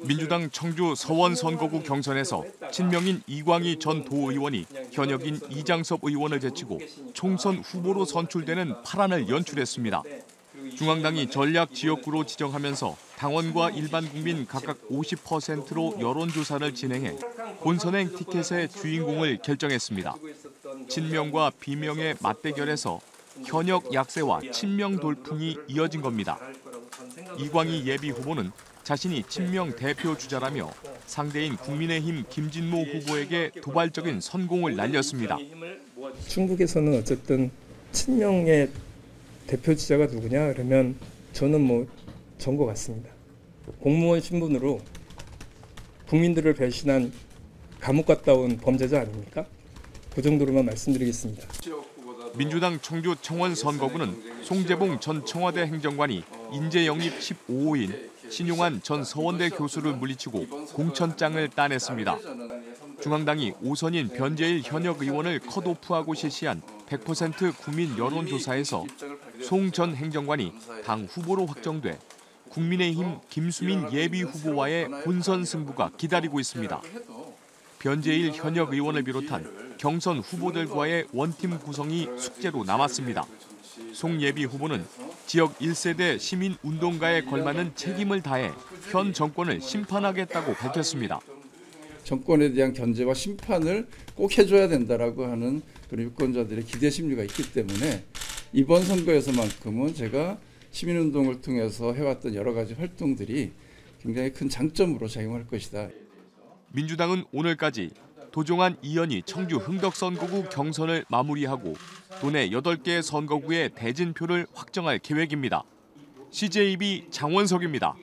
민주당 청주 서원 선거구 경선에서 친명인 이광희 전 도의원이 현역인 이장섭 의원을 제치고 총선 후보로 선출되는 파란을 연출했습니다. 중앙당이 전략 지역구로 지정하면서 당원과 일반 국민 각각 50%로 여론조사를 진행해 본선행 티켓의 주인공을 결정했습니다. 친명과 비명의 맞대결에서 현역 약세와 친명 돌풍이 이어진 겁니다. 이광희 예비 후보는 자신이 친명 대표 주자라며 상대인 국민의힘 김진모 후보에게 도발적인 선공을 날렸습니다. 중국에서는 어쨌든 친명의 대표 주자가 누구냐 그러면 저는 뭐전것 같습니다. 공무원 신분으로 국민들을 배신한 감옥 갔다 온 범죄자 아닙니까? 그 정도로만 말씀드리겠습니다. 민주당 청주 청원 선거구는 송재봉 전 청와대 행정관이 인재 영입 15호인 신용환 전 서원대 교수를 물리치고 공천장을 따냈습니다. 중앙당이 5선인 변재일 현역 의원을 컷오프하고 실시한 100% 국민 여론조사에서 송 전 행정관이 당 후보로 확정돼 국민의힘 김수민 예비 후보와의 본선 승부가 기다리고 있습니다. 변재일 현역 의원을 비롯한 경선 후보들과의 원팀 구성이 숙제로 남았습니다. 송 예비 후보는 지역 1세대 시민 운동가에 걸맞는 책임을 다해 현 정권을 심판하겠다고 밝혔습니다. 정권에 대한 견제와 심판을 꼭 해줘야 된다라고 하는 그런 유권자들의 기대 심리가 있기 때문에 이번 선거에서만큼은 제가 시민운동을 통해서 해왔던 여러 가지 활동들이 굉장히 큰 장점으로 작용할 것이다. 민주당은 오늘까지 도종환 이현희 청주 흥덕 선거구 경선을 마무리하고 도내 8개 선거구의 대진표를 확정할 계획입니다. CJB 장원석입니다.